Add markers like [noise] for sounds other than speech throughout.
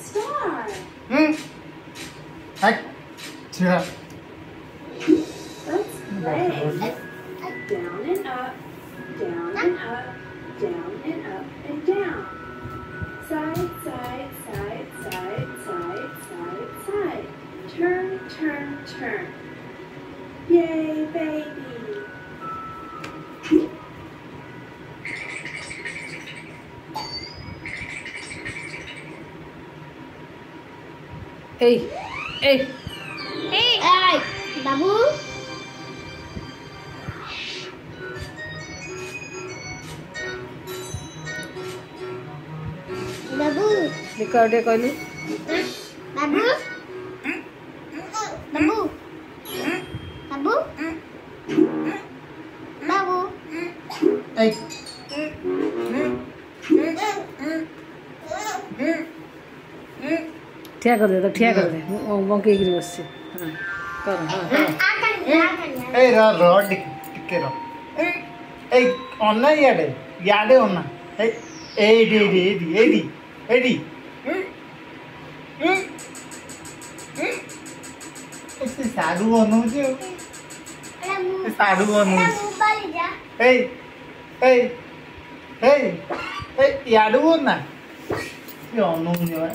star. Hmm. Heck. Yeah. Let's play. Down and up, down and up, down and up and down. Side এই এই এই বাবু বাবু রেকর্ডে কইলি বাবু বাবু ঠিয়া করে দে ঠিয়া করে দে বঙ্কে এগিয়ে বসছে এই র র টিকে র এই অন্না ইয়াডে ইয়াডে অন্না এই এইডি এইডি এইডি এইডি এইডি সারু বনাউছি সারু বনাউছি এই এই এই এই ইয়াডু বনা কি অনৌনি ভাই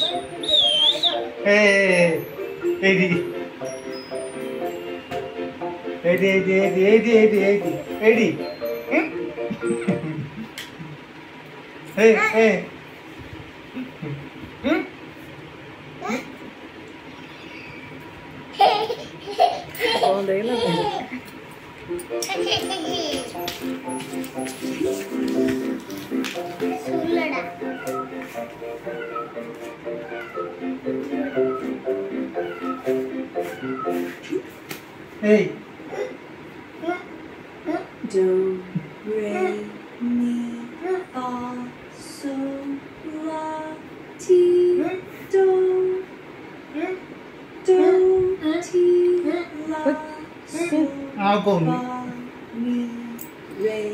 Hey, edi, edi, edi, edi, edi, edi, edi, Eddie. hey, hey. hmm? [laughs] Hey, hey, hmm? Hmm? Oğlum değil mi? [laughs] đi do re mi fa sol la ti do do ti la sol à, ah, cùng. fa mi re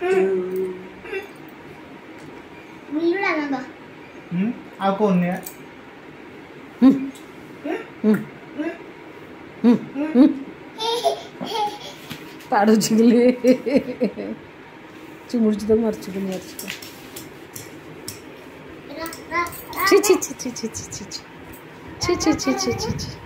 do 미유라는 거. 응? 아고 언니야. 응. 응? 응. పాడొచ్చుకులే చిముడిచుతో మర్చుకుని మర్చుకో చి చి చి చి చి చి చి చి చి చి చి చి చి